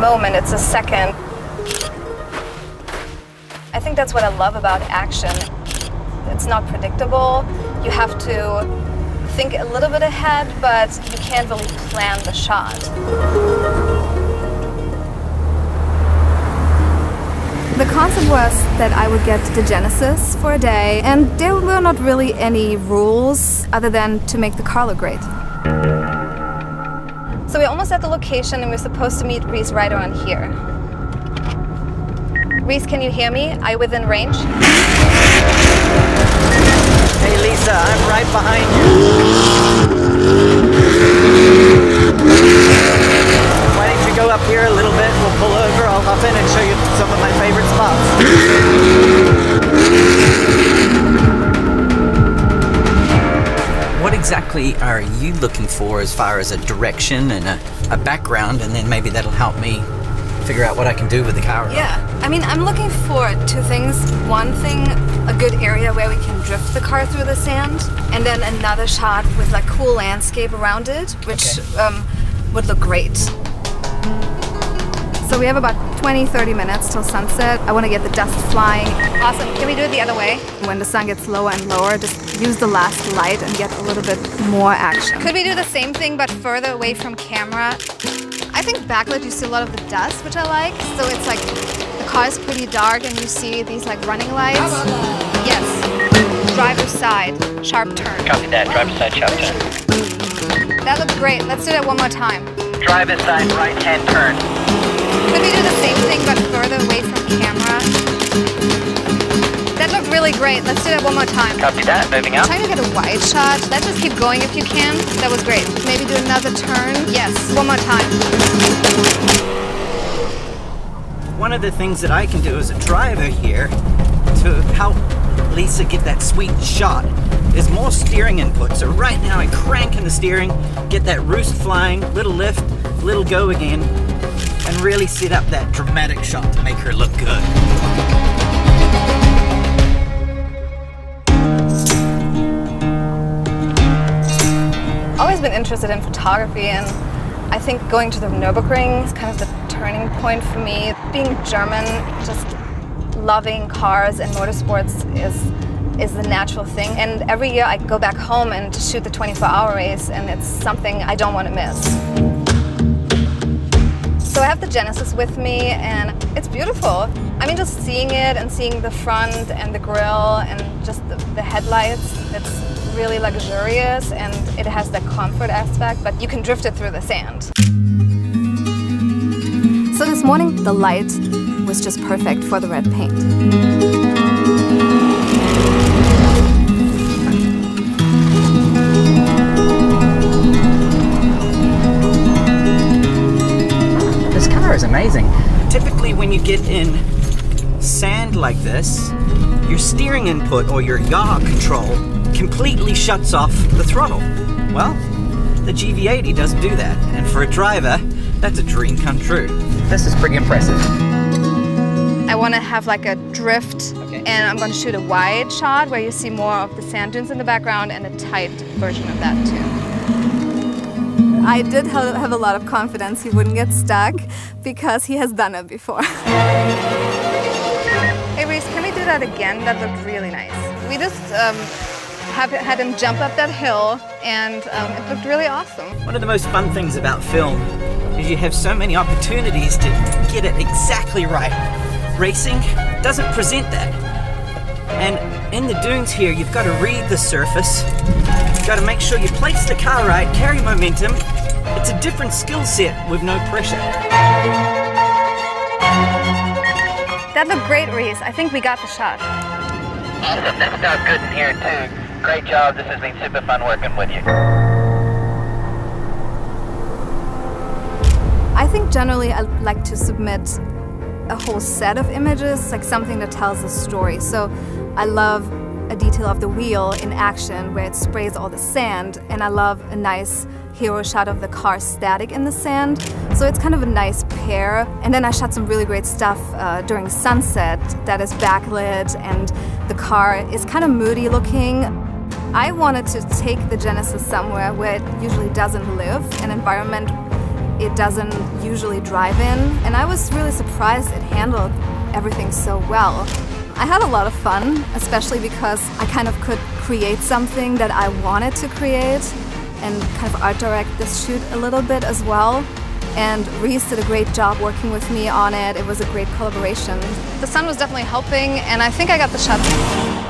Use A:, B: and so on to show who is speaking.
A: moment, it's a second. I think that's what I love about action. It's not predictable. You have to think a little bit ahead, but you can't really plan the shot. The concept was that I would get the Genesis for a day, and there were not really any rules other than to make the car look great. So we're almost at the location and we're supposed to meet Rhys right around here. Rhys, can you hear me? You within range?
B: Hey Lisa, I'm right behind you. Why don't you go up here a little bit? We'll pull over. I'll hop in and show you some of my favorite spots. Exactly are you looking for as far as a direction and a, a background, and then maybe that'll help me figure out what I can do with the car.
A: Yeah, I mean, I'm looking for two things. One thing, a good area where we can drift the car through the sand, and then another shot with like cool landscape around it, which okay. um, would look great. So we have about 20, 30 minutes till sunset. I want to get the dust flying. Awesome. Can we do it the other way? When the sun gets lower and lower, just use the last light and get a little bit more action. Could we do the same thing but further away from camera? I think backlit you see a lot of the dust, which I like. So it's like the car is pretty dark and you see these like running lights. Yes. Driver's side, sharp turn.
B: Copy that, driver's side, sharp turn.
A: That looks great. Let's do that one more time.
B: Driver's side, right hand turn.
A: Could we do the same thing but further away from camera? That looked really great. Let's do that one more time.
B: Copy that. Moving up.
A: Trying to get a wide shot. Let's just keep going if you can. That was great. Maybe do another turn. Yes, one more time.
B: One of the things that I can do as a driver here to help Lisa get that sweet shot is more steering input. So right now I crank in the steering, get that roost flying, little lift, little go again, and really set up that dramatic shot to make her look good.
A: always been interested in photography and I think going to the Nürburgring is kind of the turning point for me. Being German, just loving cars and motorsports is is the natural thing. And every year I go back home and to shoot the 24-hour race and it's something I don't want to miss. So I have the Genesis with me and it's beautiful. I mean just seeing it and seeing the front and the grille and just the, the headlights, it's really luxurious and it has the comfort aspect, but you can drift it through the sand. So this morning, the light was just perfect for the red paint.
B: Get in sand like this, your steering input or your yaw control completely shuts off the throttle. Well, the GV80 doesn't do that, and for a driver, that's a dream come true. This is pretty impressive.
A: I want to have like a drift, okay. and I'm going to shoot a wide shot where you see more of the sand dunes in the background and a tight version of that too. I did have a lot of confidence he wouldn't get stuck because he has done it before. hey Rhys, can we do that again? That looked really nice. We just um, have, had him jump up that hill, and um, it looked really awesome.
B: One of the most fun things about film is you have so many opportunities to get it exactly right. Racing doesn't present that. And in the dunes here, you've got to read the surface, you've got to make sure you place the car right, carry momentum. It's a different skill set with no pressure.
A: That looked great, Rhys. I think we got the shot.
B: Awesome. That felt good in here, too. Great job. This has been super fun working with you.
A: I think generally I like to submit a whole set of images, like something that tells a story. So I love a detail of the wheel in action where it sprays all the sand, and I love a nice hero shot of the car static in the sand. So it's kind of a nice pair. And then I shot some really great stuff uh, during sunset that is backlit, and the car is kind of moody looking. I wanted to take the Genesis somewhere where it usually doesn't live, an environment it doesn't usually drive in, and I was really surprised it handled everything so well. I had a lot of fun, especially because I kind of could create something that I wanted to create and kind of art direct this shoot a little bit as well. And Rhys did a great job working with me on it. It was a great collaboration. The sun was definitely helping, and I think I got the shot.